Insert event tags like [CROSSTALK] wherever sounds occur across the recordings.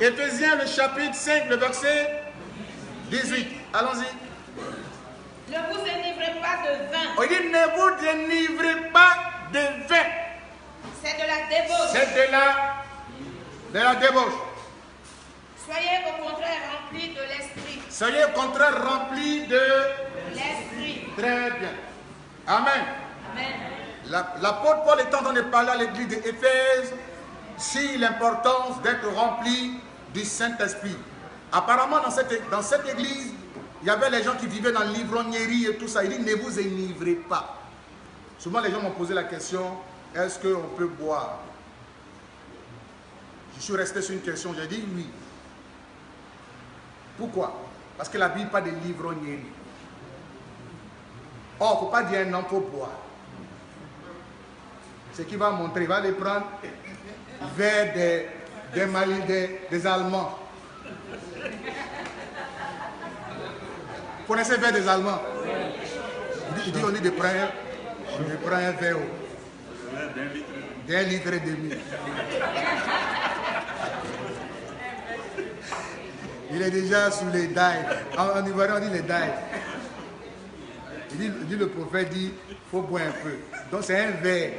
Éphésiens, le chapitre 5, le verset 18. Allons-y. Ne vous énivrez pas de vin. On dit ne vous dénivrez pas de vin. C'est de la débauche. C'est de la, de la débauche. Soyez au contraire remplis de l'esprit. Soyez au contraire remplis de... L'esprit. Très bien. Amen. Amen. La- L'apôtre Paul est en train de parler à l'église d'Éphèse sur l'importance d'être rempli du Saint-Esprit. Apparemment, dans cette, dans cette église, il y avait les gens qui vivaient dans l'ivrognerie et tout ça. Il dit, ne vous énivrez pas. Souvent, les gens m'ont posé la question, est-ce qu'on peut boire? Je suis resté sur une question, j'ai dit oui. Pourquoi? Parce que la Bible parle de l'ivrognerie. Or, il ne faut pas dire un homme pour boire. Ce qu'il va montrer, il va les prendre vers des, des Mali- des, Allemands. Vous connaissez vers des Allemands Il dit, on dit de prendre, je prends un verre d'un litre et demi. Il est déjà sous les dailles. En, en Ivoirien, on dit les dailles. Il dit, dit, le prophète dit, faut boire un peu. Donc c'est un verre.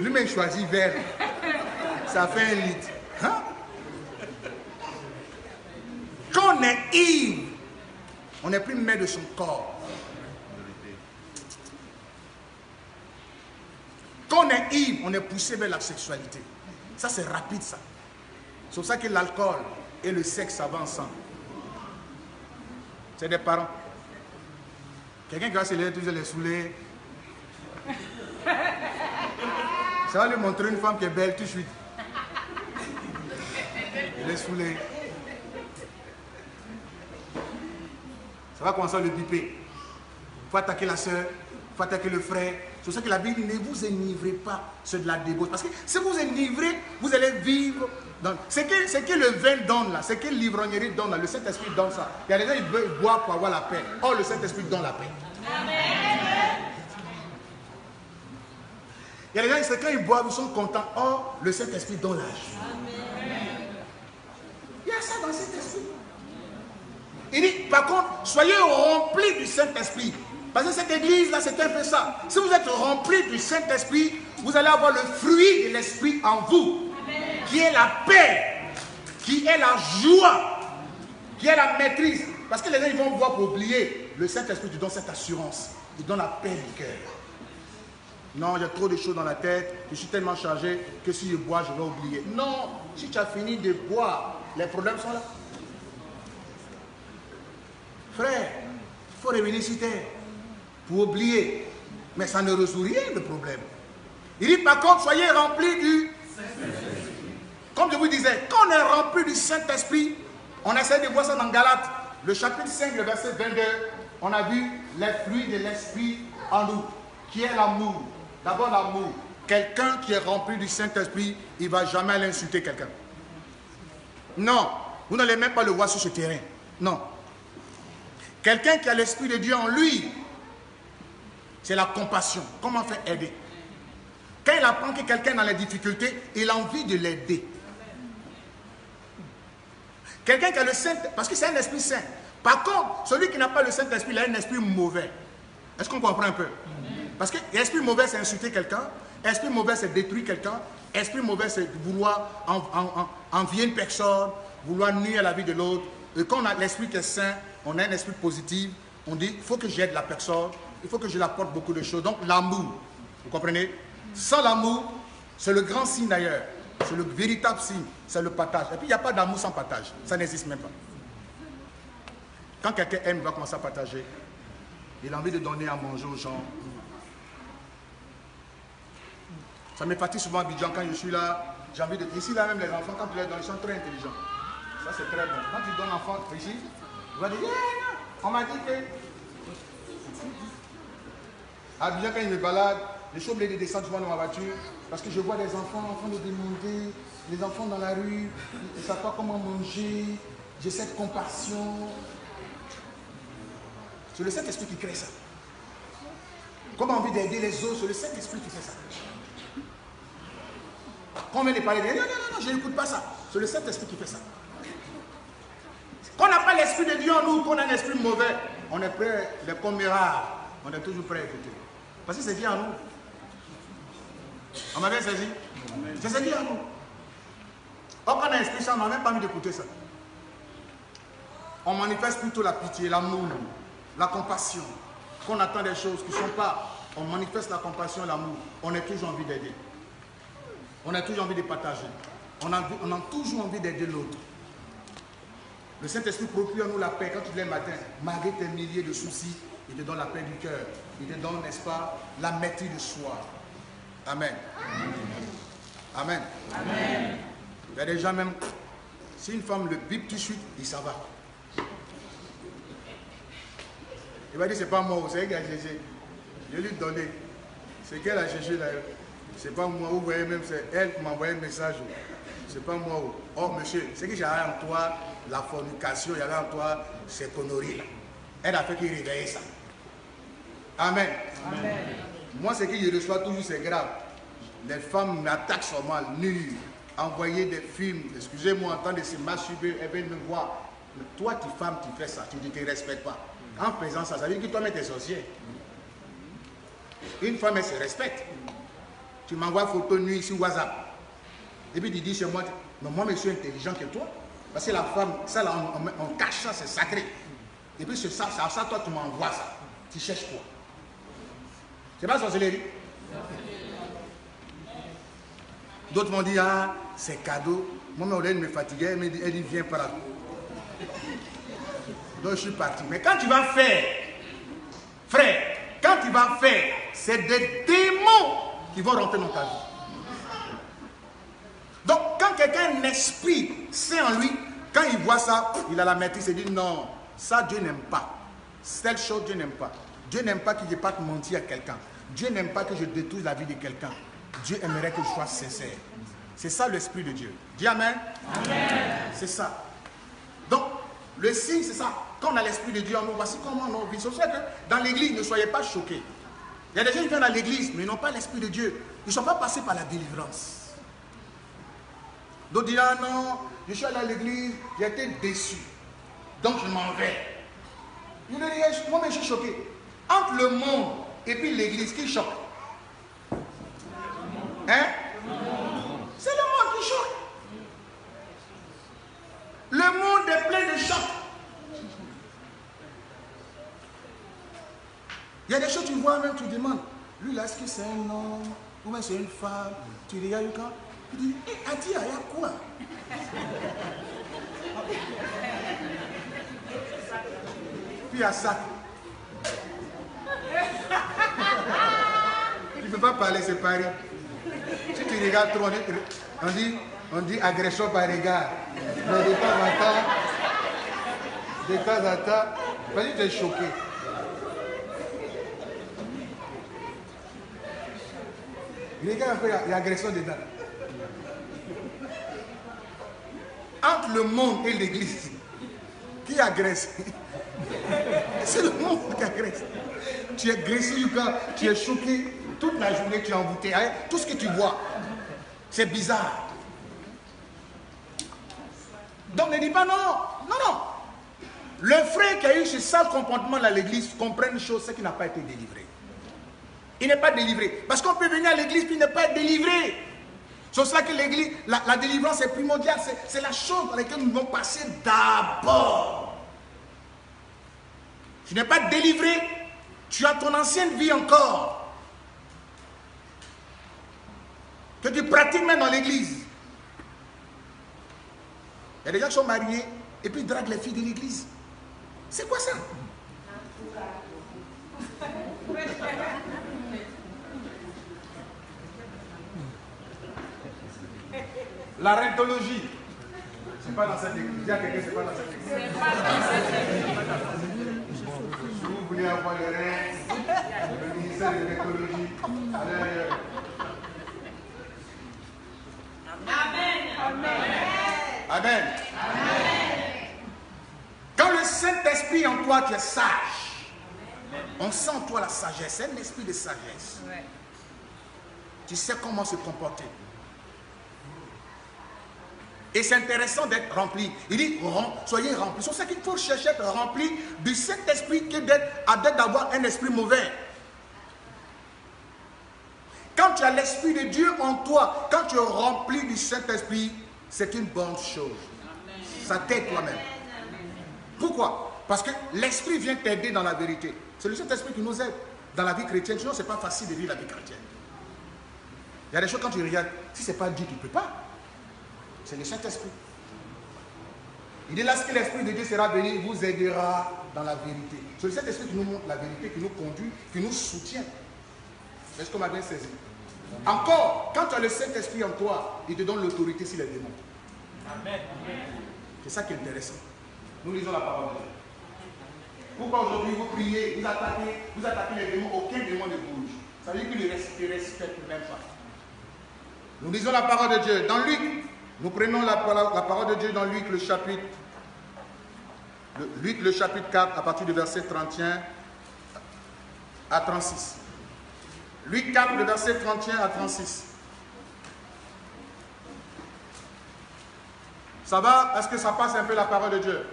Lui-même choisit verre. Ça fait un litre. Hein? Quand on est ivre, on n'est plus maître de son corps. Quand on est ivre, on est poussé vers la sexualité. Ça, c'est rapide, ça. C'est pour ça que l'alcool et le sexe, ça va ensemble. C'est des parents. Quelqu'un qui va se lever, toujours les saouler. Ça va lui montrer une femme qui est belle tout de suite. Il est saoulé. Ça va commencer à le biper. Il faut attaquer la soeur, il faut attaquer le frère. C'est pour ça que la Bible ne vous enivrez pas, c'est de la débauche. Parce que si vous enivrez, vous allez vivre dans. C'est que, le vin donne là, c'est que l'ivrognerie donne là, le Saint-Esprit donne ça. Il y a des gens qui veulent boire pour avoir la paix. Or, le Saint-Esprit donne la paix. Il y a des gens, c'est quand ils boivent, ils sont contents. Or, le Saint-Esprit donne la joie. Il y a ça dans Saint-Esprit. Il dit, par contre, soyez remplis du Saint-Esprit. Parce que cette église-là, c'est un peu ça. Si vous êtes remplis du Saint-Esprit, vous allez avoir le fruit de l'Esprit en vous, qui est la paix, qui est la joie, qui est la maîtrise. Parce que les gens, ils vont voir pour oublier. Le Saint-Esprit te donne cette assurance. Il donne la paix du cœur. Non, a trop de choses dans la tête. Je suis tellement chargé que si je bois, je vais oublier. Non, si tu as fini de boire, les problèmes sont là. Frère, il faut revenir sur terre pour oublier. Mais ça ne résout rien le problème. Il dit par contre, soyez remplis du Comme je vous disais, quand on est rempli du Saint-Esprit, on essaie de voir ça dans Galates, le chapitre 5, le verset 22, on a vu les fruits de l'Esprit en nous, qui est l'amour? D'abord l'amour. Quelqu'un qui est rempli du Saint-Esprit, il ne va jamais aller insulter quelqu'un. Non, vous n'allez même pas le voir sur ce terrain. Non. Quelqu'un qui a l'Esprit de Dieu en lui, c'est la compassion. Comment faire aider? Quand il apprend que quelqu'un dans les difficultés, il a envie de l'aider. Quelqu'un qui a le Saint, parce que c'est un esprit saint. Par contre, celui qui n'a pas le Saint-Esprit, il a un esprit mauvais. Est-ce qu'on comprend un peu? Parce que l'esprit mauvais, c'est insulter quelqu'un. Esprit mauvais, c'est détruire quelqu'un. Esprit mauvais, c'est vouloir en- en- en- envier une personne, vouloir nuire à la vie de l'autre. Et quand on a l'esprit qui est saint, on a un esprit positif, on dit, il faut que j'aide la personne, il faut que je lui apporte beaucoup de choses. Donc l'amour, vous comprenez? Sans l'amour, c'est le grand signe d'ailleurs. C'est le véritable signe, c'est le partage. Et puis il n'y a pas d'amour sans partage. Ça n'existe même pas. Quand quelqu'un aime, il va commencer à partager. Il a envie de donner à manger aux gens. Ça me fatigue souvent à Abidjan quand je suis là. J'ai envie de. Ici, là même, les enfants, quand tu les donnes, ils sont très intelligents. Ça, c'est très bon. Quand tu donnes l'enfant ici, il va dire Yeah. On m'a dit que. À Abidjan, quand il me balade, je suis obligé de descendre dans ma voiture parce que je vois des enfants en train de demander, les enfants dans la rue, ils ne savent pas comment manger. J'ai cette compassion. C'est le Saint-Esprit qui crée ça. Comme envie d'aider les autres, c'est le Saint-Esprit qui fait ça. Quand on vient de parler, non, non, non, non, je n'écoute pas ça. C'est le Saint-Esprit qui fait ça. Quand on n'a pas l'esprit de Dieu en nous, qu'on a un esprit mauvais, on est prêt, les commérages, on est toujours prêt à écouter. Parce que c'est Dieu en nous. On m'a bien saisi C'est ce Dieu en nous. On a l'esprit ça, on n'a même pas envie d'écouter ça. On manifeste plutôt la pitié, l'amour, la compassion. Quand on attend des choses qui ne sont pas, on manifeste la compassion, l'amour. On a toujours envie d'aider. On a toujours envie de partager. On a, on a toujours envie d'aider l'autre. Le Saint-Esprit procure nous la paix. Quand tu te lèves le matin, malgré tes milliers de soucis, il te donne la paix du cœur. Il te donne, n'est-ce pas, la maîtrise de soi. Amen. Amen. Amen. Il y a des gens même, si une femme le bip tout de suite, il s'en va. Il va dire, c'est pas moi, c'est elle qui a cherché. Je lui ai donné. C'est qu'elle a cherché là. C'est pas moi, vous voyez même, c'est elle qui m'a envoyé un message. C'est pas moi. Oh monsieur, c'est que j'avais en toi la fornication, il y avait en toi ces conneries là. Elle a fait qu'il réveille ça. Amen. Amen. Moi, ce que je reçois toujours, c'est grave. Les femmes m'attaquent sur moi, nues, envoyer des films, excusez-moi, en train de se masturber, elles viennent me voir. Mais toi, tu femme, tu fais ça, tu ne te respectes pas. En faisant ça, ça veut dire que toi-même, tu es sorcier. Une femme, elle se respecte. Tu m'envoies photo nuit sur WhatsApp. Et puis tu dis chez moi, mais moi, je suis intelligent que toi. Parce que la femme, ça là, on, cache ça, c'est sacré. Et puis c'est ça, ça, ça, toi, tu m'envoies ça. Tu cherches quoi? C'est pas sorcellerie D'autres m'ont dit, ah, c'est cadeau. Moi, ma me fatiguait, elle me dit, elle dit, viens par là. Donc je suis parti. Mais quand tu vas faire, frère, quand tu vas faire, c'est des démons qui vont rentrer dans ta vie. Quand quelqu'un a un esprit en lui, quand il voit ça, il a la maîtrise, il dit non, ça Dieu n'aime pas. Cette chose Dieu n'aime pas. Dieu n'aime pas que je pas mentir à quelqu'un. Dieu n'aime pas que je détruise la vie de quelqu'un. Dieu aimerait que je sois sincère. C'est ça l'esprit de Dieu. Dis Amen. Amen. C'est ça. Donc, le signe, c'est ça. Quand on a l'esprit de Dieu en nous, voici comment on vit. C'est pour ça que dans l'église, ne soyez pas choqués. Il y a des gens qui viennent à l'église, mais ils n'ont pas l'esprit de Dieu. Ils ne sont pas passés par la délivrance. D'autres disent, ah non, je suis allé à l'église, j'ai été déçu. Donc je m'en vais. moi, je suis choqué. Entre le monde et puis l'église, qui choque Hein? C'est le monde qui choque. Le monde est plein de chocs. Il y a des choses, tu vois même, tu demandes, lui là, est-ce que c'est un homme ou bien c'est une femme? Tu regardes quand? Tu dis, hé, eh, il y a quoi Puis il y a ça. tu ne peux pas parler, c'est pareil. Si tu regardes trop, on dit, on dit agression par regard. Mais de temps en temps, de temps en temps, vas-y, tu es choqué. Regarde un peu l'agression dedans. Entre le monde et l'église, qui agresse [LAUGHS] C'est le monde qui agresse. Tu es graissé tu es choqué, toute la journée tu es envoûté. Tout ce que tu vois, c'est bizarre. Donc ne dis pas non, non, non. Le frère qui a eu ce sale comportement à l'église comprend une chose, c'est qu'il n'a pas été délivré. Il n'est pas délivré. Parce qu'on peut venir à l'église puis ne pas délivré. C'est ça que l'église, la, délivrance est primordiale. C'est la chose dans laquelle nous devons passer d'abord. Tu n'es pas délivré. Tu as ton ancienne vie encore. Que tu pratiques même dans l'église. Il y a des gens qui sont mariés et puis ils draguent les filles de l'église. C'est quoi ça? La rentologie, c'est pas dans cette église. Il y a quelqu'un, c'est pas dans cette église. C'est pas dans cette église. Si vous voulez avoir les reins, le ministère de rentologie, allez Amen. Amen. Amen. Quand le Saint-Esprit en toi, tu es sage. On sent en toi la sagesse. C'est un esprit de sagesse. Tu sais comment se comporter. Et c'est intéressant d'être rempli. Il dit, soyez remplis. C'est ça qu'il faut chercher à être rempli du Saint-Esprit que d'être d'avoir un esprit mauvais. Quand tu as l'Esprit de Dieu en toi, quand tu es rempli du Saint-Esprit, c'est une bonne chose. Ça t'aide toi-même. Pourquoi? Parce que l'Esprit vient t'aider dans la vérité. C'est le Saint-Esprit qui nous aide dans la vie chrétienne. Sinon, ce n'est pas facile de vivre la vie chrétienne. Il y a des choses quand tu regardes, si ce n'est pas Dieu, tu ne peux pas. C'est le Saint-Esprit. Il dit, lorsque l'Esprit de Dieu sera venu, il vous aidera dans la vérité. C'est le Saint-Esprit qui nous montre la vérité, qui nous conduit, qui nous soutient. Est-ce qu'on m'a bien saisi? Encore, quand tu as le Saint-Esprit en toi, il te donne l'autorité sur les démons. Amen. C'est ça qui est intéressant. Nous lisons la parole de Dieu. Pourquoi aujourd'hui vous priez, vous attaquez, vous attaquez les démons, aucun démon ne bouge. Ça veut dire qu'il ne respecte même pas. Nous lisons la parole de Dieu. Dans Luc, nous prenons la, parole de Dieu dans Luc, le chapitre, Luc, le chapitre 4, à partir du verset 31 à 36. Luc 4, le verset 31 à 36. Ça va? Est-ce que ça passe un peu la parole de Dieu?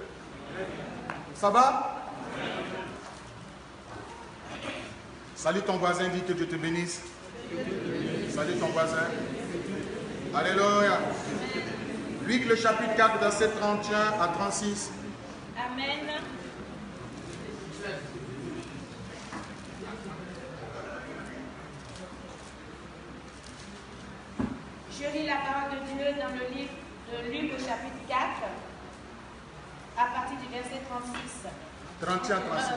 Ça va? Salut ton voisin, dis que Dieu te bénisse. Salut ton voisin. Alléluia. Luc le chapitre 4, verset 31 à 36. Amen. Je lis la parole de Dieu dans le livre de Luc, au chapitre 4, à partir du verset 36. 31, 36.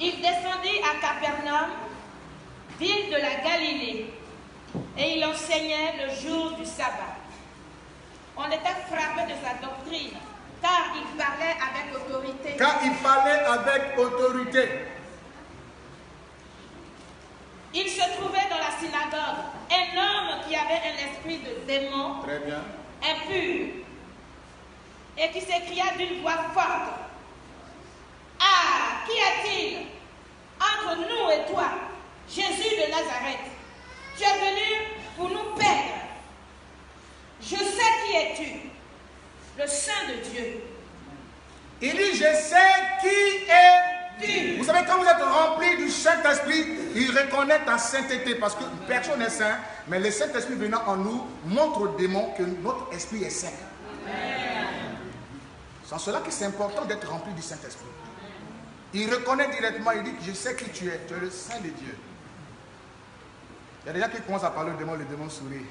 Il descendit à Capernaum, ville de la Galilée, et il enseignait le jour du sabbat. On était frappé de sa doctrine, car il parlait avec autorité. Car il parlait avec autorité. Il se trouvait dans la synagogue un homme qui avait un esprit de démon, Très bien. impur, et qui s'écria d'une voix forte Ah, qu'y a-t-il entre nous et toi, Jésus de Nazareth? Tu es venu pour nous perdre. Je sais qui es-tu, le Saint de Dieu. Il dit, je sais qui est Vous savez, quand vous êtes rempli du Saint-Esprit, il reconnaît ta sainteté parce que personne n'est saint, mais le Saint-Esprit venant en nous montre aux démons que notre esprit est saint. C'est en cela que c'est important d'être rempli du Saint-Esprit. Il reconnaît directement, il dit, je sais qui tu es, tu es le Saint de Dieu. Il y a des gens qui commencent à parler au démon, le démon sourit.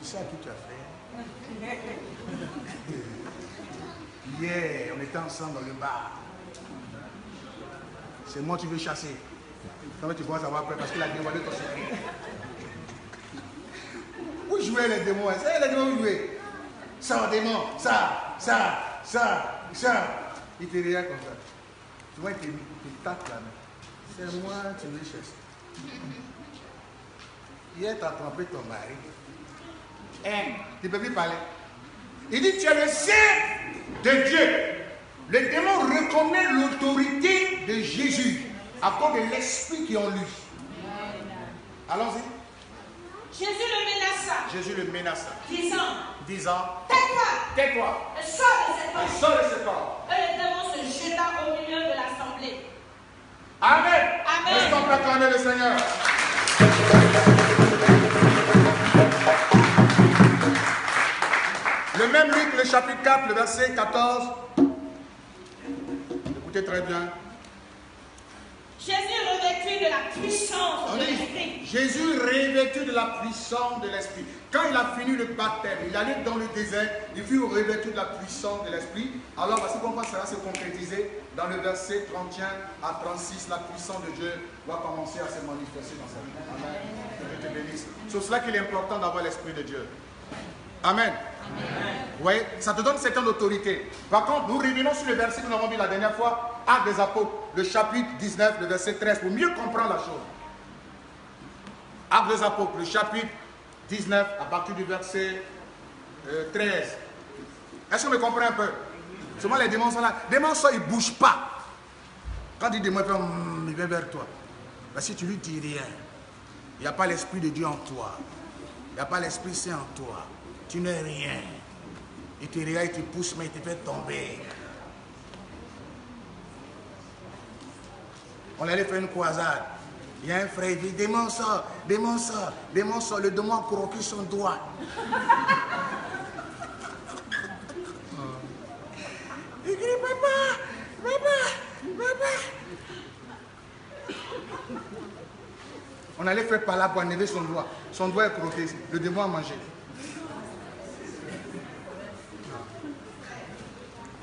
Tu sais à qui tu as fait [LAUGHS] Hier, on était ensemble dans le bar. C'est moi que tu veux chasser. Comment tu commences à avoir peur parce qu'il a dévoilé ton secret. Où jouaient les démons C'est les démons où jouaient. Ça, démon, ça, ça, ça, ça. Il te regarde comme ça. Tu vois, il te, tape la main. C'est moi tu veux chasser. Hier, tu as trompé ton mari. Hein, tu ne peux plus parler. Il dit, tu es le Saint de Dieu. Le démon reconnaît l'autorité de Jésus à cause de l'esprit qui est en lui. Allons-y. Jésus le menaça, Jésus le menaça, disant disant Tais-toi, Tais-toi, sors de cet et homme. sors de ce corps. Et le démon se jeta au milieu de l'assemblée. Amen. Amen. Est-ce qu'on peut acclamer le Seigneur chapitre 4, le verset 14. Écoutez très bien. Jésus revêtu de la puissance de l'Esprit. Jésus revêtu de la puissance de l'Esprit. Quand il a fini le baptême, il allait dans le désert, il fut revêtu de la puissance de l'Esprit. Alors voici comment ça va se concrétiser dans le verset 31 à 36. La puissance de Dieu va commencer à se manifester dans sa vie. Amen. Que Dieu te bénisse. C'est cela qu'il est important d'avoir l'Esprit de Dieu. Amen. Vous voyez, ça te donne certaine autorité. Par contre, nous revenons sur le verset que nous avons vu la dernière fois, Actes des Apôtres, le chapitre 19, le verset 13, pour mieux comprendre la chose. Actes des Apôtres, le chapitre 19, à partir du verset euh, 13. Est-ce que vous me comprenez un peu? Souvent les démons sont là. Les démons sont, ils ne bougent pas. Quand il démon, il Hum, vient vers toi. Mais si tu lui dis rien, Il n'y a pas l'Esprit de Dieu en toi. Il n'y a pas l'Esprit Saint en toi. Tu n'es rien. Il te regarde, il te pousse, mais il te fait tomber. On allait faire une croisade. Il y a un frère, il dit, démon sort, démon sort, démon sort. Le démon a croqué son doigt. il dit, papa, papa, papa. On allait faire par là pour enlever son doigt. Son doigt est croqué. Le démon a mangé.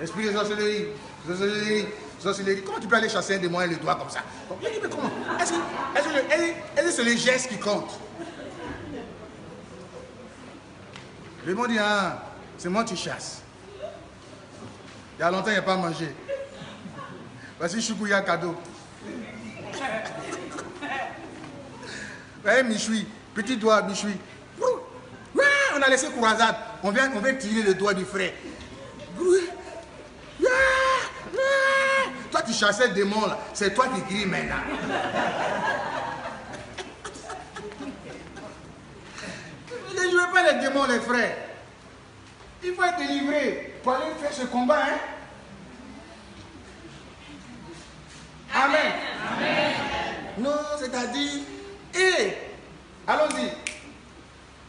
Esprit de sorcellerie, sorcellerie, sorcellerie. Comment tu peux aller chasser un démon et le doigt comme ça? Il dit, mais comment? Est-ce que est-ce que c'est les gestes qui comptent? Le démon dit, ah, c'est moi qui chasse. Il y a longtemps, il n'y a pas mangé. Voici Choukou, il y a cadeau. Voyez, Michoui, petit doigt, Michoui. On a laissé croisade. On vient, on vient tirer le doigt du frère. Toi, tu chassais le démon là. C'est toi qui cries maintenant. ne jouez pas les démons, les frères. Il faut être délivré pour aller faire ce combat. Hein? Amen. Amen. Non, c'est-à-dire, et, allons-y.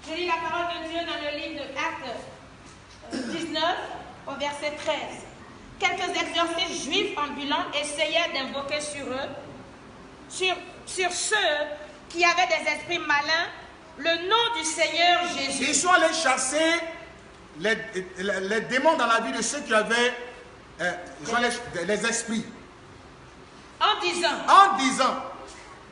Je lis la parole de Dieu dans le livre de Actes 19, au verset 13. Quelques exorcistes juifs ambulants essayaient d'invoquer sur eux, sur, sur ceux qui avaient des esprits malins, le nom du Seigneur Jésus. Ils sont allés chasser les, les, démons dans la vie de ceux qui avaient euh, les, les esprits. En disant. En disant.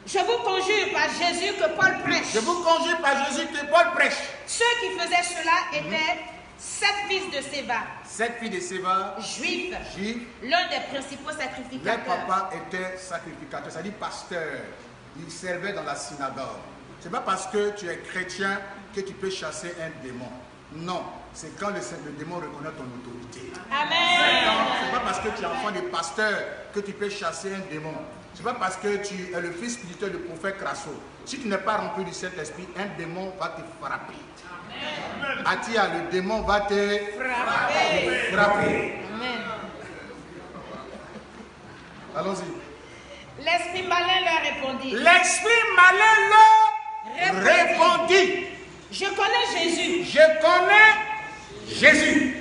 Je vous conjure par Jésus que Paul prêche. Je vous conjure par Jésus que Paul prêche. Ceux qui faisaient cela étaient sept fils de Séva. Sept fils de Séva. Juifs. Juifs. L'un des principaux sacrificateurs. Les papas étaient sacrificateurs, c'est-à-dire pasteurs. Ils servaient dans la synagogue. Ce n'est pas parce que tu es chrétien que tu peux chasser un démon. Non, c'est quand le, le, démon reconnaît ton autorité. Amen. C'est pas parce que tu es enfant de pasteur que tu peux chasser un démon. Ce n'est pas parce que tu es le fils spirituel du prophète Crasso. Si tu n'es pas rempli du Saint-Esprit, un démon va te frapper. Atia, le démon va te frapper. Allons-y. L'esprit malin leur répondit. L'esprit malin leur répondit. Je connais Jésus. Je connais Jésus.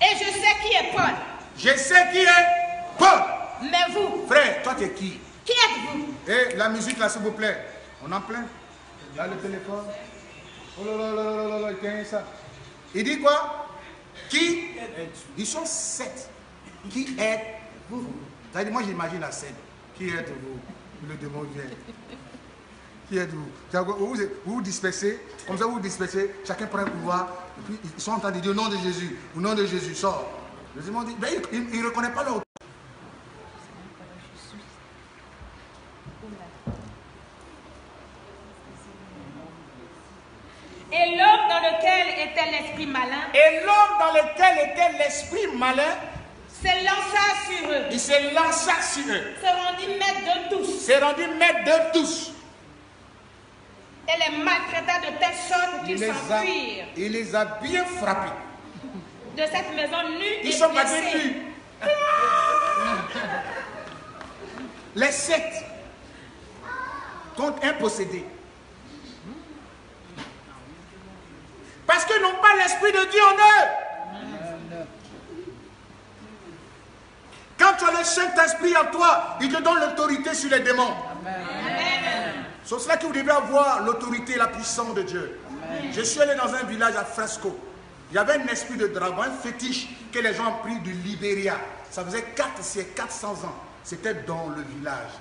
Et je sais qui est Paul. Je sais qui est Paul. Mais vous. Frère, toi tu es qui? Qui êtes-vous? Et la musique là, s'il vous plaît. On en plein. Là, le téléphone. Oh là là là là là là, il tient ça. Il dit quoi? Qui Ils sont sept. Qui êtes-vous? C'est-à-dire, moi j'imagine la scène. Qui êtes-vous? Le démon vient. Qui êtes-vous? Vous, vous vous dispersez, comme ça vous vous dispersez, chacun prend un pouvoir, et puis ils sont en train de dire au nom de Jésus, au nom de Jésus, sort. Le démon dit, ben, il ne reconnaît pas leur Et l'homme dans lequel était l'esprit malin. Et l'homme dans lequel était malin. Se lança sur eux. Il se lança sur eux. Se rendit maître de tous. Se rendit maître de tous. Et les maltraita de telle sorte qu'ils s'enfuirent. Il les a bien frappés. De cette maison nue Ils et sont pas nus. [LAUGHS] les sept contre un possédé. Parce qu'ils n'ont pas l'Esprit de Dieu en eux. Quand tu as le Saint-Esprit en toi, il te donne l'autorité sur les démons. C'est cela que vous devez avoir l'autorité et la puissance de Dieu. Je suis allé dans un village à Fresco. Il y avait un esprit de dragon, un fétiche que les gens ont pris du Libéria. Ça faisait 4 siècles, 400 ans. C'était dans le village.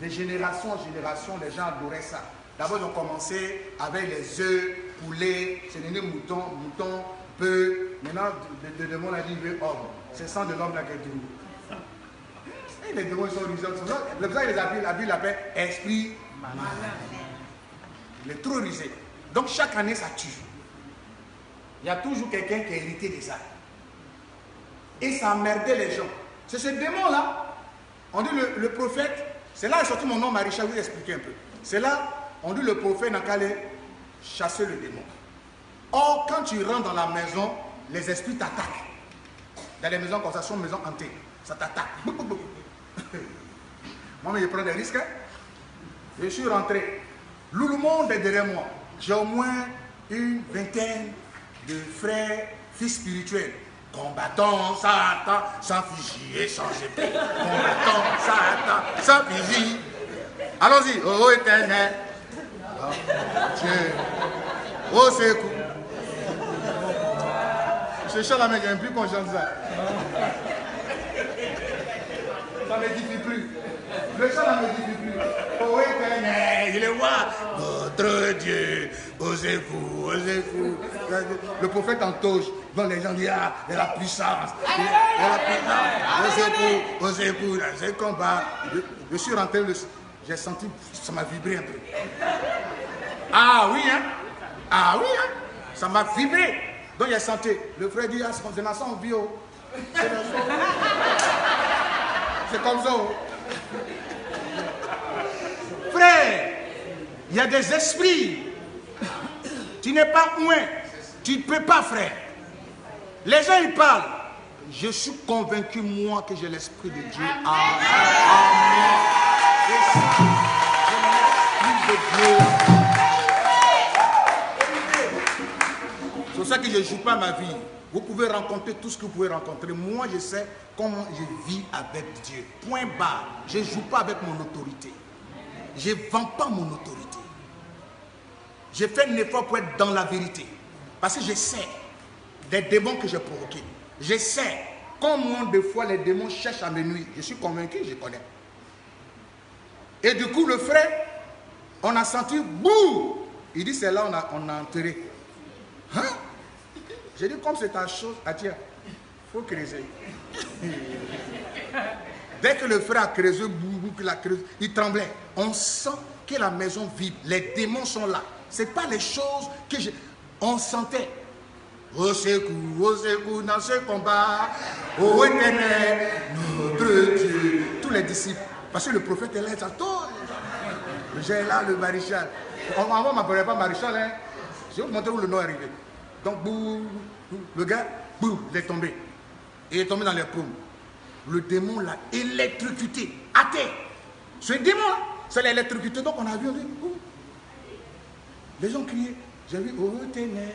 De génération en génération, les gens adoraient ça. D'abord, ils ont commencé avec les œufs, poulets, c'est devenu mouton, mouton, bœuf. Maintenant, le, le démon a dit homme. C'est sang de l'homme là qui est tout. Et les démons sont rusés. Le besoin, il les appelle, la Bible l'appelle esprit malin. Il est trop rusé. Donc, chaque année, ça tue. Il y a toujours quelqu'un qui a hérité de ça. Et ça emmerdait les gens. C'est ce démon-là. On dit le, le prophète, c'est là est sorti mon nom, Marie-Charles, vous expliquer un peu. C'est là, on dit le prophète n'a qu'à aller chasser le démon. Or, quand tu rentres dans la maison, les esprits t'attaquent. Dans les maisons comme ça, sont maisons hantées. Ça t'attaque. [LAUGHS] Moi, je prends des risques. hein. Je suis rentré. Tout le monde est derrière moi. J'ai au moins une vingtaine de frères, fils spirituels. Combattants, Satan, sans fusil et sans épée. Combattants, Satan, sans fusil. Allons-y. Oh éternel. Oh, Dieu. Oh secours. Ce chant là, mais j'aime plus qu'on chante ça. Ça ne m'édifie plus. Le chant ne m'édifie plus. Oh éternel, il est roi. Votre Dieu, osez-vous, osez-vous. Le prophète en toge, dont les gens disent, ah, il a la puissance. Il a la puissance. Osez-vous, osez-vous, dans ce combat. Je, je suis rentré, j'ai senti, ça m'a vibré un peu. Ah oui, hein? Ah oui, hein? Ça m'a vibré. Donc il a senti. Le frère dit, ah, c'est bio. C'est dans son- C'est comme ça. oh. Frère, il y a des esprits. Tu n'es pas loin. Tu ne peux pas, frère. Les gens, ils parlent. Je suis convaincu, moi, que j'ai l'esprit de Dieu en, en moi. Et ça, je n'ai plus de Dieu. Ça que je ne joue pas ma vie. Vous pouvez rencontrer tout ce que vous pouvez rencontrer. Moi, je sais comment je vis avec Dieu. Point barre. Je ne joue pas avec mon autorité. Je ne vends pas mon autorité. J'ai fait un effort pour être dans la vérité. Parce que je sais des démons que j'ai provoqués. Je sais comment des fois les démons cherchent à me nuire. Je suis convaincu, je connais. Et du coup, le frère, on a senti bouh Il dit, c'est là on a, on a enterré. Hein? J'ai dit, comme c'est ta chose, ah tiens, il faut creuser. [LAUGHS] Dès que le frère a creusé, a creusé, il tremblait. On sent que la maison vibre. Les démons sont là. Ce pas les choses que j'ai. On sentait. Au secours, au secours dans ce combat. Ô éternel, notre Dieu. Tous les disciples. Parce que le prophète est là, il s'attend. J'ai là le maréchal. Avant, on ne m'appelait pas maréchal. Hein. Je vais vous montrer où le nom est arrivé. Donc, bouh, le gars, bouh, il est tombé. Il est tombé dans les paumes. Le démon l'a électrocuté, à terre. Ce démon, c'est l'électrocuté. Donc, on a vu, on dit. Les gens criaient. J'ai vu, oh ténèbres.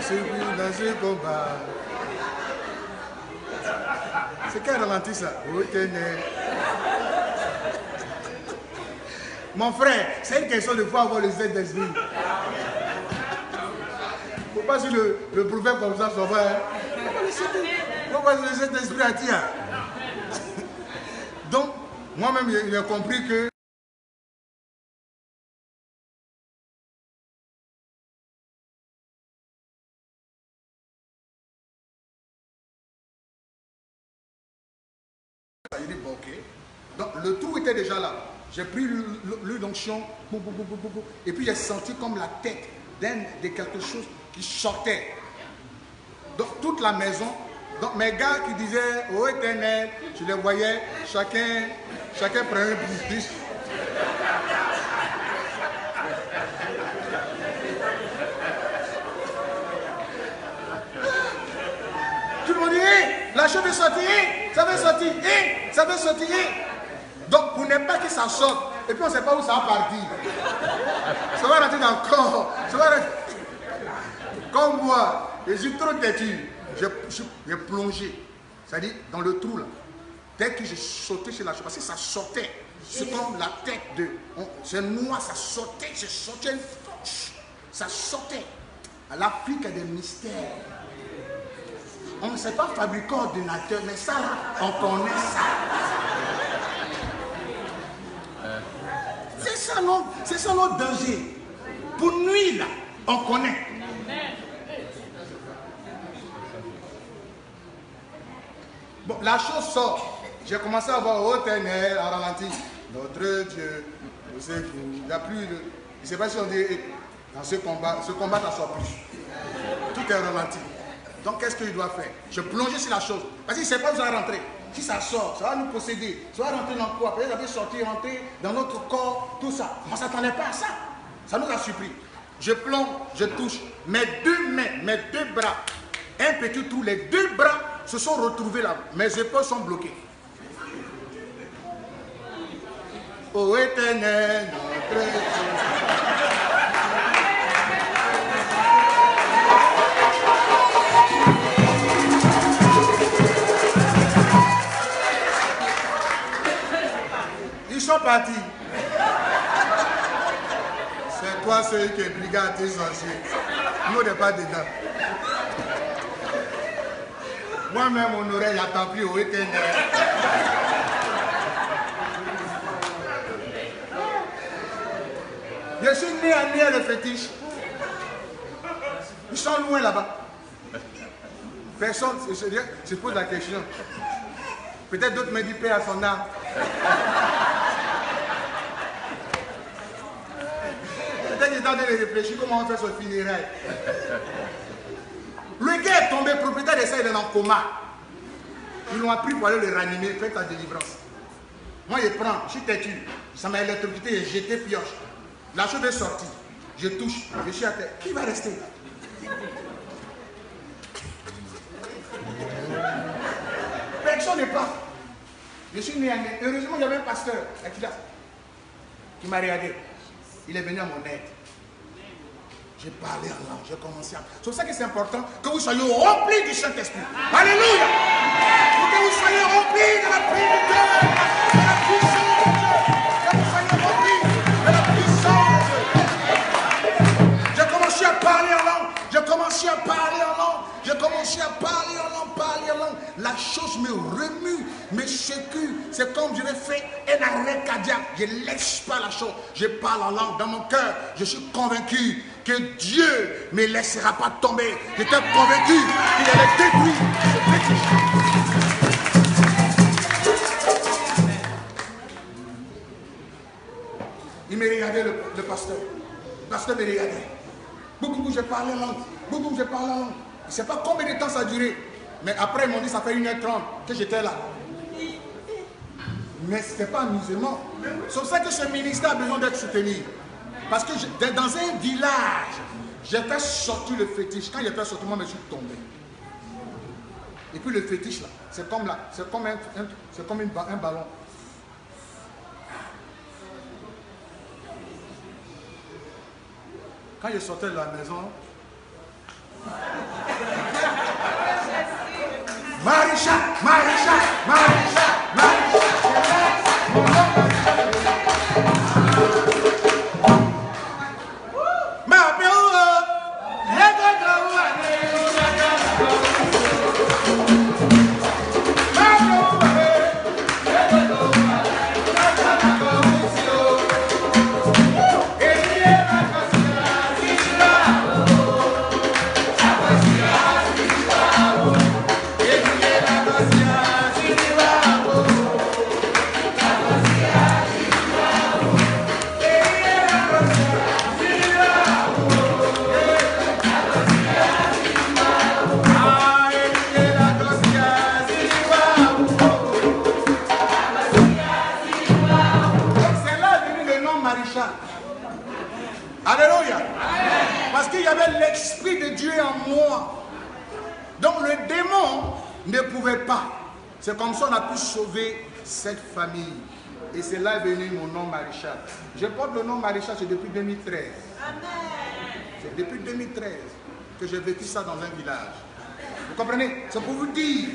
C'est vous dans ce combat. C'est ralenti ça Oh ténèbres. Mon frère, c'est une question de fois avoir le Z d'esprit. Faut pas si le, le prophète comme ça s'en va. Faut pas le Z d'esprit attire? Donc, moi-même, j'ai compris que. J'ai pris bou, et puis j'ai senti comme la tête d'un de quelque chose qui sortait. Donc, toute la maison. Donc, mes gars qui disaient, oh éternel, je les voyais, chacun, chacun prenait un plus. Tout le monde dit, la chose est sortie, hé, ça va sortir, hé, ça va sortir. N'aimez pas que ça sorte, et puis on ne sait pas où ça va partir. Ça va rentrer dans le corps. Comme moi, je suis trop têtu. Je- je- J'ai plongé, c'est-à-dire dans le trou là. Dès que j'ai sauté sur la chose, parce que ça sortait, c'est comme la tête de. C'est noir, ça sortait, ça sortait une force. Ça sortait. L'Afrique a des mystères. On ne sait pas fabriquer ordinateur, mais ça on connaît ça. C'est ça ça notre danger. Pour nuire là, on connaît. Bon, la chose sort. J'ai commencé à voir au ténèbres, à ralenti. Notre Dieu, nous secours. Il n'y a plus de. Je ne sais pas si on dit dans ce combat, ce combat n'en sort plus. Tout est ralenti. Donc qu'est-ce qu'il doit faire? Je plongeais sur la chose. Parce qu'il ne sait pas où ça rentrer. Si ça sort, ça va nous posséder. Ça va rentrer dans quoi? Ça peut sortir, rentrer dans notre corps, tout ça. On ne s'attendait pas à ça. Ça nous a surpris. Je plonge, je touche. Mes deux mains, mes deux bras, un petit trou, les deux bras se sont retrouvés là. Mes épaules sont bloquées. Oh éternel, notre C'est toi celui qui est brigade tes sorciers. Nous, on n'est pas dedans. Moi-même, mon oreille n'attend plus au éternel. Je suis né à Nier le fétiche. Ils sont loin là-bas. Personne se, se- se pose la question. Peut-être d'autres me à son âme. Sont en train de réfléchir comment on fait son funérail. Le est tombé, propriétaire de ça, il est en coma. Ils l'ont appris pour aller le ranimer, faire ta délivrance. Moi, je prends, je suis têtu. Ça m'a électrocuté, j'ai jeté pioche. La chose est sortie. Je touche, je suis à terre. Qui va rester? Personne n'est pas. Je suis né. Heureusement, il y avait un pasteur, qui m'a regardé. Il est venu à mon aide. J'ai parlé en langue, j'ai commencé à. C'est pour ça que c'est important que vous soyez remplis du Saint-Esprit. Alléluia! Pour que vous soyez remplis de la Trinité, de Dieu. Que vous soyez remplis de la puissance. J'ai commencé à parler en langue. J'ai commencé à parler en langue. La chose me remue, me secoue. C'est comme je vais faire un arrêt cardiaque. Je ne laisse pas la chose. Je parle en langue dans mon cœur. Je suis convaincu que Dieu ne me laissera pas tomber. J'étais convaincu qu'il allait détruire. Il me regardait, le, pasteur. Le pasteur me regardait. Beaucoup, beaucoup, j'ai parlé en langue. Beaucoup, j'ai parlé en langue. Je ne sais pas combien de temps ça a duré. Mais après, ils m'ont dit ça fait 1h30 que j'étais là. Mais ce n'était pas amusement. C'est pour ça que ce ministère a besoin d'être soutenu. Parce que dans un village, j'ai fait sortir le fétiche. Quand j'ai fait sortir, moi, je suis tombé. Et puis le fétiche, là, c'est comme, là, c'est comme, un, un- comme une un ballon. Quand je sortais de la maison, Marisha, shot, Marisha, shot, shot. Est venu mon nom maréchal. Je porte le nom maréchal, c'est depuis 2013. C'est depuis 2013 que j'ai vécu ça dans un village. Vous comprenez? C'est pour vous dire,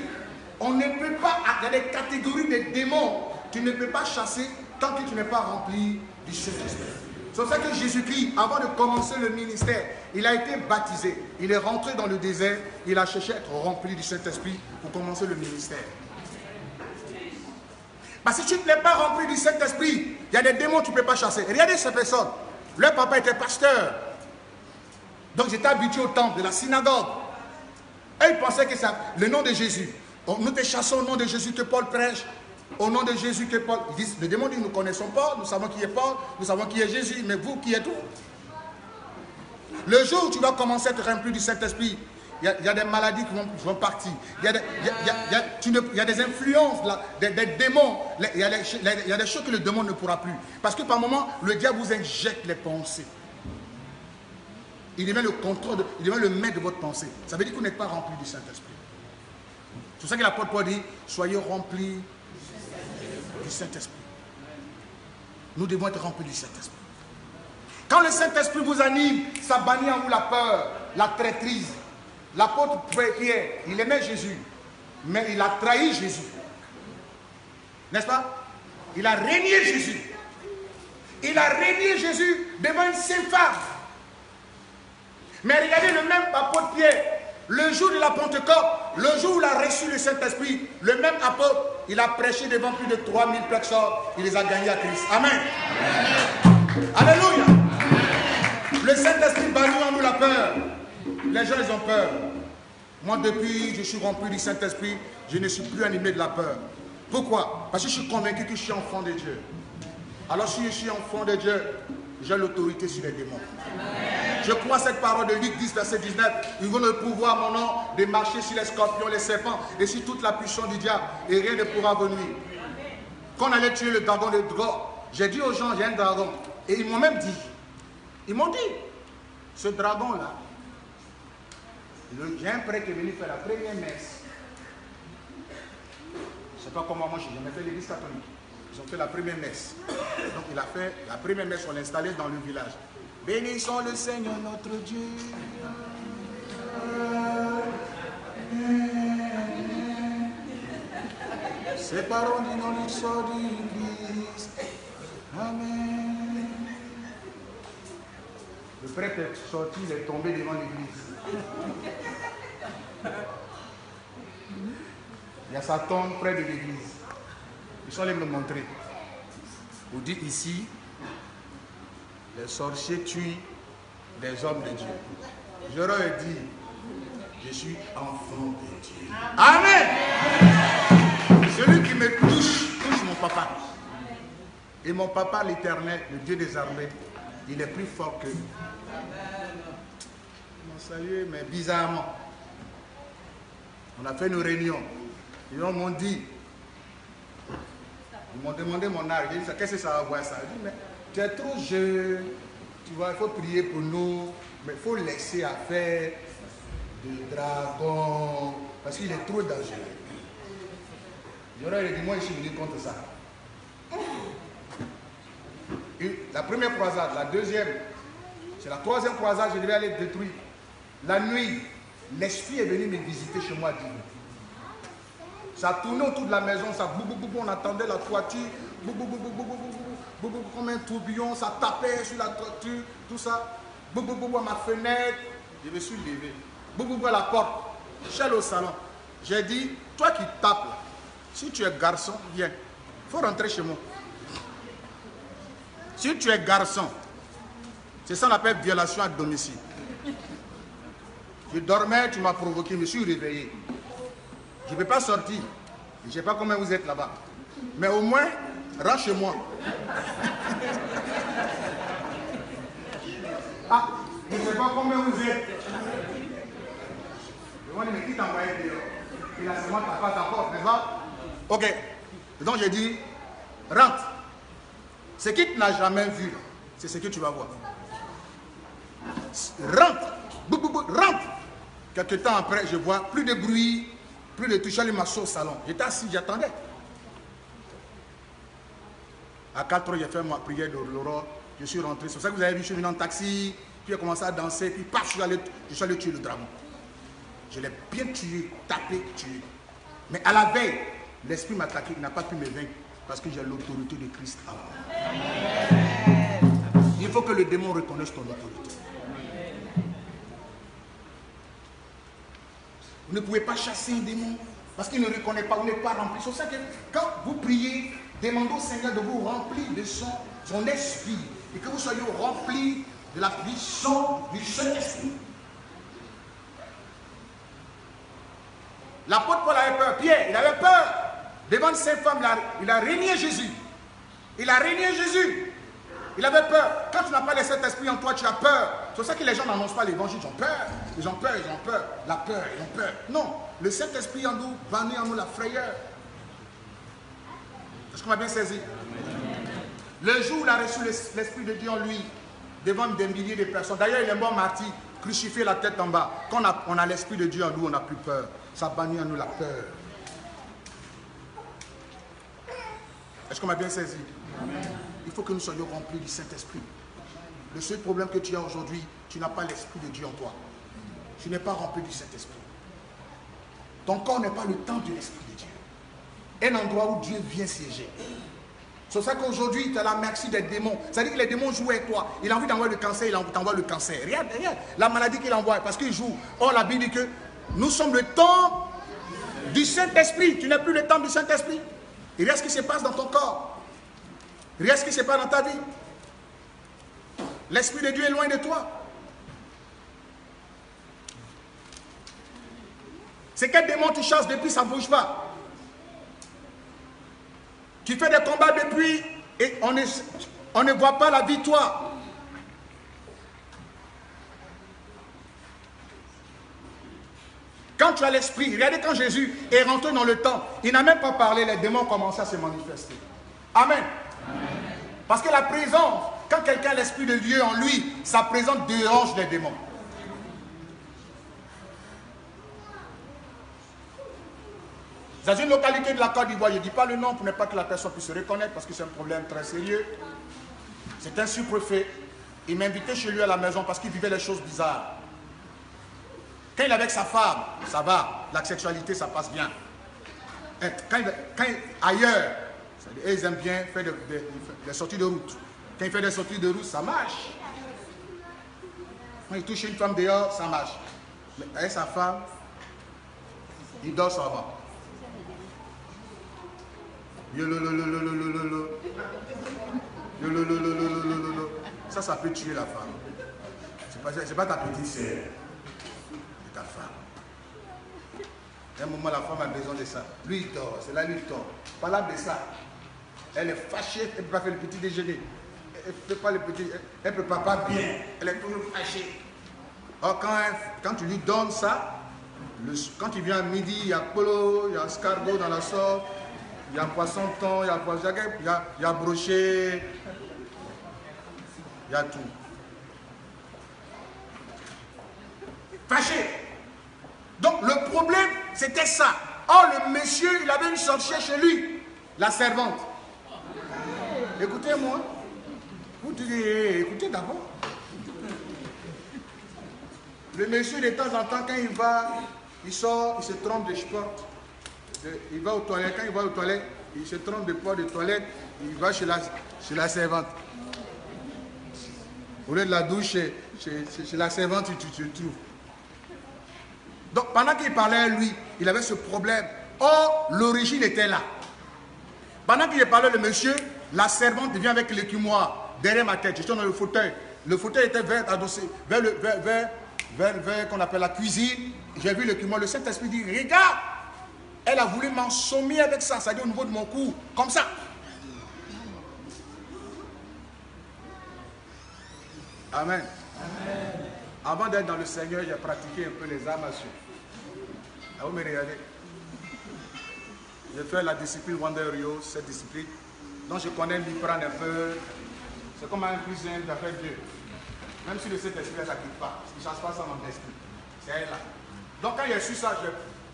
on ne peut pas, il y a des catégories de démons, tu ne peux pas chasser tant que tu n'es pas rempli du Saint-Esprit. C'est pour ça que Jésus-Christ, avant de commencer le ministère, il a été baptisé. Il est rentré dans le désert, il a cherché à être rempli du Saint-Esprit pour commencer le ministère. Parce que si tu n'es pas rempli du Saint-Esprit, il y a des démons que tu ne peux pas chasser. Regardez ces personnes. Leur papa était pasteur. Donc j'étais habitué au temple de la synagogue. Et ils pensaient que c'est le nom de Jésus. On- Nous te chassons au nom de Jésus que Paul prêche. Au nom de Jésus que Paul. Ils le démon dit, nous connaissons Paul, nous savons qui est Paul, nous savons qui est Jésus, mais vous qui êtes où? Le jour où tu vas commencer à être rempli du Saint-Esprit, il y, a, des maladies qui vont, partir. Il y, a des, influences, des, démons. Il y, a des choses que le démon ne pourra plus. Parce que par moment, le diable vous injecte les pensées. Il devient le contrôle, il devient le maître de votre pensée. Ça veut dire que vous n'êtes pas rempli du Saint-Esprit. C'est pour ça que l'apôtre Paul dit, soyez remplis du Saint-Esprit. Nous devons être remplis du Saint-Esprit. Quand le Saint-Esprit vous anime, ça bannit en vous la peur, la traîtrise. L'apôtre Pierre, il aimait Jésus, mais il a trahi Jésus. N'est-ce pas? Il a régné Jésus. Il a régné Jésus devant une seule femme. Mais regardez le même apôtre Pierre, le jour de la Pentecôte, le jour où il a reçu le Saint-Esprit, le même apôtre, il a prêché devant plus de 3000 personnes, il les a gagnés à Christ. Amen. Alléluia. Le Saint-Esprit bannit en nous la peur. Les gens, ils ont peur. Moi, depuis je suis rempli du Saint-Esprit, je ne suis plus animé de la peur. Pourquoi? Parce que je suis convaincu que je suis enfant de Dieu. Alors si je suis enfant de Dieu, j'ai l'autorité sur les démons. Je crois cette parole de Luc 10, verset 19. Ils vont le pouvoir, mon nom, de marcher sur les scorpions, les serpents et sur toute la puissance du diable. Et rien ne pourra venir. Quand on allait tuer le dragon de dragon, j'ai dit aux gens, j'ai un dragon. Et ils m'ont même dit, ils m'ont dit, ce dragon-là, j'ai un prêtre qui est venu faire la première messe. Je ne sais pas comment moi, je n'ai jamais fait l'église catholique. Ils ont fait la première messe. Donc il a fait la première messe, on l'a installé dans le village. Bénissons le Seigneur notre Dieu. Séparons du nom sort de l'Église. Amen. Le prêtre est sorti, il est tombé devant l'église. Il y a sa tombe près de l'église. Ils sont allés me montrer. Vous dites ici, les sorciers tuent des hommes de Dieu. Je leur dit, je suis enfant de Dieu. Amen. Celui qui me touche, touche mon papa. Et mon papa, l'éternel, le Dieu des armées, il est plus fort que nous. Mais bizarrement, on a fait une réunion. Ils m'ont dit, ils m'ont demandé mon âge. J'ai dit, qu'est-ce que ça va voir ça? Dit, mais tu es trop jeune, tu vois, il faut prier pour nous, mais il faut laisser à faire de dragon, parce qu'il est trop dangereux. J'aurais dit, moi je suis venu contre ça. la première croisade, la deuxième, c'est la troisième croisade, je devais aller détruire. La nuit, l'esprit est venu me visiter chez moi ça tournait autour de la maison, ça bou, bou, bou, on attendait la toiture, bou, bou, bou, bou, bou, bou, bou, comme un tourbillon, ça tapait sur la toiture, tout ça. Bou, bou, bou, à ma fenêtre, je me suis levé. Bou, bou, bou, à la porte, allé au salon. J'ai dit, toi qui tapes, si tu es garçon, viens. Faut rentrer chez moi. Si tu es garçon, c'est ça qu'on appelle violation à domicile. Je dormais, tu m'as provoqué, je me suis réveillé. Je ne peux pas sortir. Je ne sais pas comment vous êtes là-bas. Mais au moins, rentre chez moi. [LAUGHS] Ah, je ne sais pas comment vous êtes. Je me dis, mais qui t'a envoyé Il a seulement ta face porte, n'est-ce pas? Ok. Donc j'ai dit, rentre. Ce que tu n'as jamais vu, c'est ce que tu vas voir. Rentre. rentre. Quelque temps après, je vois plus de bruit, plus de toucher les maçons au salon. J'étais assis, j'attendais. À 4 heures, j'ai fait ma prière de l'aurore. Je suis rentré. C'est pour ça que vous avez vu, je suis venu en taxi. Puis j'ai commencé à danser. Puis paf, je suis allé, je suis allé tuer le dragon. Je l'ai bien tué, tapé, tué. Mais à la veille, l'esprit m'a attaqué. Il n'a pas pu me vaincre. Parce que j'ai l'autorité de Christ Il faut que le démon reconnaisse ton autorité. Vous ne pouvez pas chasser un démon parce qu'il ne reconnaît pas, vous n'êtes pas rempli. C'est ça que quand vous priez, demandez au Seigneur de vous remplir de son, son esprit et que vous soyez remplis de la puissance du Saint-Esprit. L'apôtre Paul avait peur, Pierre, il avait peur. Devant cette femme, il a régné Jésus. Il a régné Jésus. Il avait peur. Quand tu n'as pas le Saint-Esprit en toi, tu as peur. C'est pour ça que les gens n'annoncent pas l'évangile. Ils ont peur. Ils ont peur, ils ont peur. La peur, ils ont peur. Non. Le Saint-Esprit en nous bannit en nous la frayeur. Est-ce qu'on m'a bien saisi Le jour où il a reçu l'Esprit de Dieu en lui, devant des milliers de personnes. D'ailleurs, il est mort martyr, crucifié la tête en bas. Quand on a, l'Esprit de Dieu en nous, on n'a plus peur. Ça bannit en nous la peur. Est-ce qu'on m'a bien saisi Il faut que nous soyons remplis du Saint-Esprit. Le seul problème que tu as aujourd'hui, tu n'as pas l'Esprit de Dieu en toi. Tu n'es pas rempli du Saint-Esprit. Ton corps n'est pas le temps de l'Esprit de Dieu. Un endroit où Dieu vient siéger. C'est ça qu'aujourd'hui, tu as la merci des démons. C'est-à-dire que les démons jouent avec toi. Il a envie d'envoyer le cancer, il t'envoie le cancer. Regarde, regarde la maladie qu'il envoie, parce qu'il joue. Or, la Bible dit que nous sommes le temps du Saint-Esprit. Tu n'es plus le temps du Saint-Esprit. A ce qui se passe dans ton corps. A ce qui se passe dans ta vie. L'Esprit de Dieu est loin de toi. C'est quel démon tu chasses depuis, ça ne bouge pas. Tu fais des combats depuis et on ne, voit pas la victoire. Quand tu as l'esprit, regardez quand Jésus est rentré dans le temps, il n'a même pas parlé, les démons commencé à se manifester. Amen. Parce que la présence, quand quelqu'un a l'esprit de Dieu en lui, sa présence dérange les démons. Dans une localité de la Côte d'Ivoire, je ne dis pas le nom pour ne pas que la personne puisse se reconnaître parce que c'est un problème très sérieux. C'est un sous-préfet. Il m'invitait chez lui à la maison parce qu'il vivait des choses bizarres. Quand il est avec sa femme, ça va. La sexualité, ça passe bien. Hein, quand, il, ailleurs, ils aiment bien faire des, sorties de route. Quand il fait des sorties de route, ça marche. Quand il touche une femme dehors, ça marche. Mais avec sa femme, il dort, ça va. Ça, ça peut tuer la femme. C'est pas, pas ta petite sœur. C'est ta femme. À un moment, la femme a besoin de ça. Lui, il dort. C'est là, lui, il dort. Pas de ça. Elle est fâchée. Elle ne peut pas faire le petit déjeuner. Elle ne fait pas le petit. Elle ne peut pas bien. Elle est toujours fâchée. Or, quand, quand tu lui donnes ça, quand il vient à midi, il y a polo, il y a escargot dans la sorte il y a poisson thon, il y a poisson, il y a, il y a brochet, il y a tout. Fâché. Donc le problème, c'était ça. Oh, le monsieur, il avait une sorcière chez lui, la servante. Écoutez-moi. Vous dites, écoutez d'abord. Le monsieur, de temps en temps, quand il va, il sort, il se trompe de sport il va aux toilettes, quand il va aux toilettes, il se trompe de port de toilette, il va chez la, chez la servante. Au lieu de la douche, chez, la servante, tu te trouves. Donc pendant qu'il parlait à lui, il avait ce problème. Or, l'origine était là. Pendant qu'il parlait, le monsieur, la servante vient avec l'écumoire derrière ma tête. Je suis dans le fauteuil. Le fauteuil était vers, adossé, vers, le, vers, vers, vers, vers qu'on appelle la cuisine. J'ai vu l'écumoire. Le Saint-Esprit dit, regarde, elle a voulu m'ensommer avec ça, c'est-à-dire au niveau de mon cou, comme ça. Amen. Avant d'être dans le Seigneur, j'ai pratiqué un peu les arts martiaux. Ah, vous me regardez J'ai fait la discipline Wonder Rio, cette discipline. Donc je connais l'Ipran un peu. C'est comme un cuisinier d'affaires Dieu. Même si le Saint-Esprit ne s'active pas, il ne change pas ça dans l'esprit. C'est elle là. Donc quand j'ai su ça, je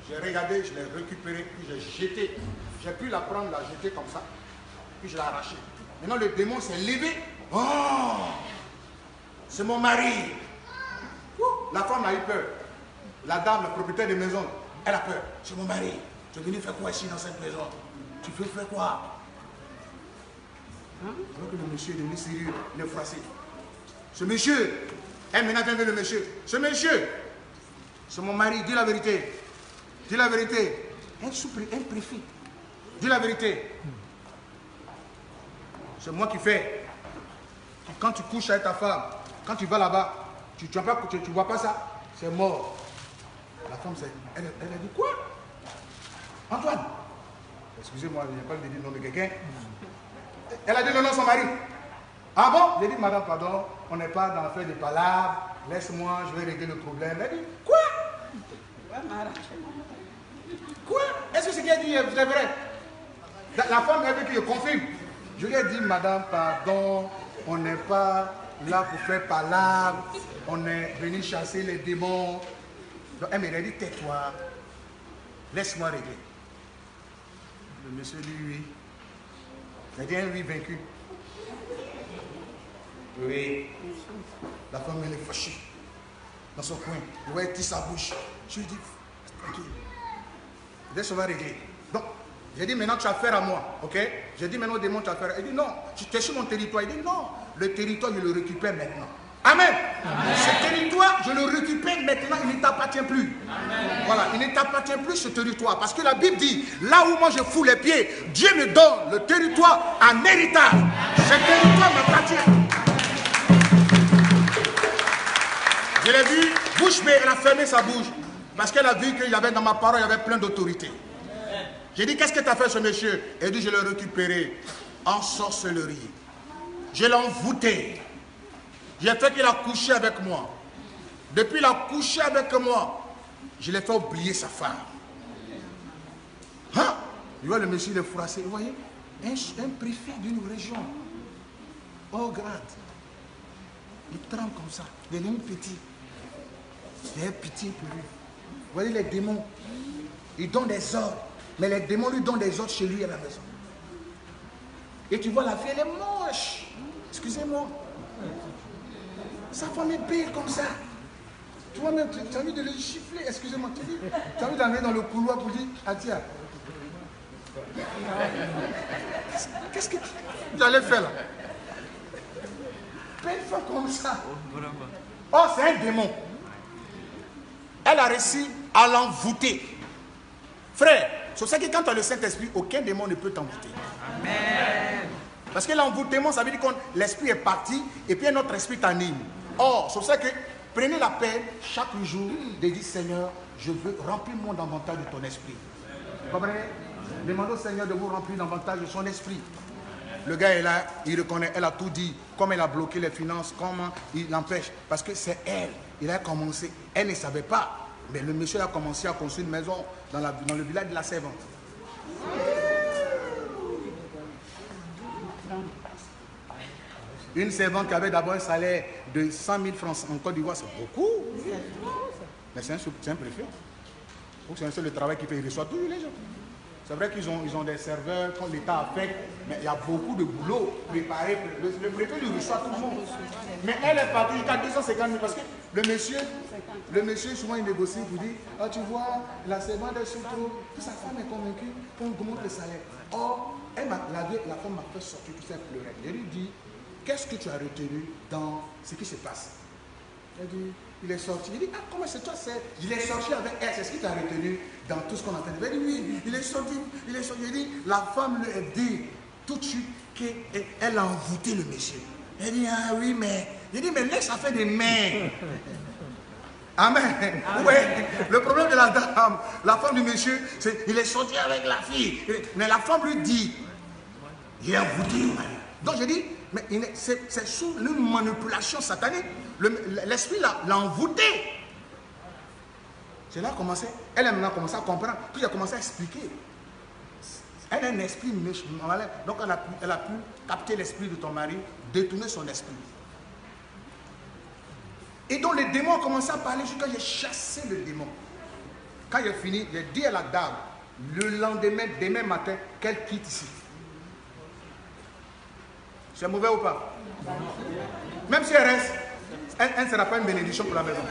j'ai regardé, je l'ai récupéré, puis j'ai jeté. J'ai pu la prendre, la jeter comme ça, puis je l'ai arraché. Maintenant, le démon s'est levé. Oh C'est mon mari. La femme a eu peur. La dame, le propriétaire de maison, elle a peur. C'est mon mari. Tu es venu faire quoi ici dans cette maison? Tu veux faire quoi? Hein? Alors que le monsieur est devenu sérieux, il est froissé. Ce monsieur, elle maintenant vient le monsieur. Ce monsieur, c'est mon mari, dis la vérité. Dis la vérité. Un un préfet. Dis la vérité. C'est moi qui fais. Quand tu couches avec ta femme, quand tu vas là-bas, tu ne vois, pas, tu, vois pas ça C'est mort. La femme, elle, elle a dit quoi? Antoine Excusez-moi, je n'ai pas le dire le nom de quelqu'un. Elle a dit le nom de son mari. Ah bon? J'ai dit, madame, pardon, on n'est pas dans l'affaire des palabres. Laisse-moi, je vais régler le problème. Elle dit, quoi? Quoi Ce qu'elle dit est vrai la, femme, veut que je confirme. Je lui ai dit, madame, pardon, on n'est pas là pour faire palabre. On est venu chasser les démons. Donc, elle m'a dit, tais-toi. Laisse-moi régler. Le monsieur dit oui. A dit un oui vaincu. Oui. La femme, elle est fâchée. Dans son coin. Elle sa bouche. Je lui dis, tranquille. Laisse-moi régler. Donc, j'ai dit maintenant tu as affaire à moi. Ok? J'ai dit maintenant démon tu as affaire. Il dit non, tu es sur mon territoire. Il dit non, le territoire je le récupère maintenant. Amen. Ce territoire, je le récupère maintenant, il ne t'appartient plus. Voilà, il ne t'appartient plus ce territoire. Parce que la Bible dit, là où moi je fous les pieds, Dieu me donne le territoire en héritage. Ce territoire m'appartient. Je l'ai vu, bouche mais elle a fermé sa bouche. Parce qu'elle a vu qu'il y avait dans ma parole, il y avait plein d'autorité. J'ai dit, qu'est-ce que tu as fait ce monsieur? Elle dit, je l'ai récupéré en sorcellerie. Je l'ai envoûté. J'ai fait qu'il a couché avec moi. Depuis qu'il a couché avec moi, je l'ai fait oublier sa femme. Hein? Tu vois le monsieur, il est froissé. Vous voyez? Un, préfet d'une région. Oh, grade. Il tremble comme ça. Il est un petit. A pitié pour lui. Vous voyez les démons. Ils donnent des ordres. Mais les démons lui donnent des ordres chez lui à la maison. Et tu vois, la fille, elle est moche. Excusez-moi. Sa femme est belle comme ça. Toi-même, tu as envie de le gifler. Excusez-moi, tu dis. Tu as envie d'amener dans le couloir pour dire, Atia. Qu'est-ce que tu allais faire là? Belle femme comme ça. Oh, c'est un démon. Elle a réussi à l'envoûter. Frère, c'est ça que quand tu as le Saint-Esprit, aucun démon ne peut t'envoûter. Amen. Parce que l'envoûtement, ça veut dire que l'esprit est parti et puis notre esprit t'anime. Or, c'est ça que prenez la peine chaque jour de dire Seigneur, je veux remplir mon davantage de ton esprit. Vous comprenez? Demandez au Seigneur de vous remplir davantage de son esprit. Le gars est là, il reconnaît, elle a tout dit, comment elle a bloqué les finances, comment il l'empêche. Parce que c'est elle, il a commencé, elle ne savait pas. Mais le monsieur a commencé à construire une maison dans, dans le village de la Servante. Une servante qui avait d'abord un salaire de 100 000 francs en Côte d'Ivoire, c'est beaucoup. Mais c'est un, un préfet. C'est le travail qu'il fait, il reçoit tous les gens. C'est vrai qu'ils ont, ils ont des serveurs quand l'État a fait, mais il y a beaucoup de boulot préparé. Le, préfet lui reçoit tout le monde. Mais elle est partie jusqu'à 250 000 parce que le monsieur, le monsieur souvent il négocie pour dire Ah, tu vois, la servante est surtout, sa femme est convaincue qu'on augmente le salaire. Or, elle la, femme m'a fait sortir, tout ça pleurer. Je lui dit Qu'est-ce que tu as retenu dans ce qui se passe? Il dit, il est sorti. Il dit, ah, comment c'est toi c'est? Il est sorti avec elle, c'est ce qui t'a retenu dans tout ce qu'on a entendu. Il dit, oui, il est sorti, il est sorti. Il dit, la femme lui a dit tout de suite qu'elle a envoûté le monsieur. Elle dit, ah oui, mais. Il dit, mais laisse ça fait des mains. [LAUGHS] Amen. Oui, le problème de la dame, la femme du monsieur, c'est il est sorti avec la fille. Mais la femme lui dit, il a envoûté le mari. Donc je dis, mais c'est sous une manipulation satanique. L'esprit l'a envoûté. C'est là commencé. Elle a commencé à comprendre. Puis elle a commencé à expliquer. Elle a un esprit malin. Donc elle a pu, elle a pu capter l'esprit de ton mari, détourner son esprit. Et donc les démons ont commencé à parler jusqu'à j'ai chassé le démon. Quand j'ai fini, j'ai dit à la dame, le lendemain, demain matin, qu'elle quitte ici. C'est mauvais ou pas? Même si elle reste, elle ne sera pas une bénédiction pour la maison.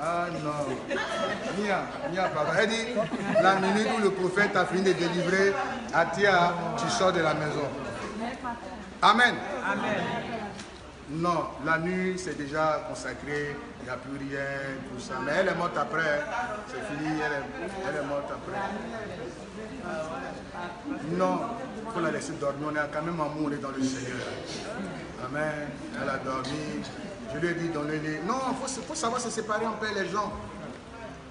Ah non. Nia, Nia, pardon. Elle dit, la minute où le prophète a fini de délivrer, Atia, tu sors de la maison. Amen. Amen. Non, la nuit c'est déjà consacré, il n'y a plus rien, tout ça. Mais elle est morte après, c'est fini, elle est, elle est morte après. Non, il faut la laisser dormir. On est quand même amour, dans le Seigneur. Amen. Elle a dormi. Je lui ai dit, donnez-les. Non, il faut, savoir se séparer un peu les gens.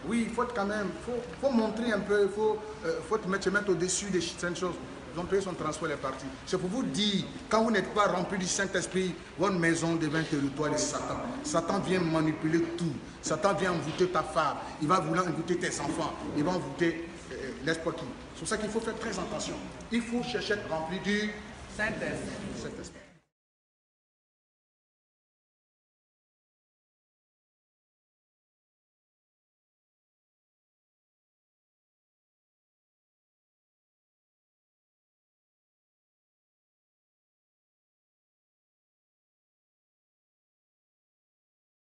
Oui, il faut quand même, faut, faut montrer un peu, il faut, euh, faut te mettre, au-dessus des certaines choses. ils ont payé son transport, il est parti. C'est pour vous dire, quand vous n'êtes pas rempli du Saint-Esprit, votre maison devient territoire de Satan. Satan vient manipuler tout. Satan vient envoûter ta femme. Il va vouloir envoûter tes enfants. Il va envoûter euh, l'espoir qui. C'est pour ça qu'il faut faire très attention. Il faut chercher à être rempli du Saint-Esprit.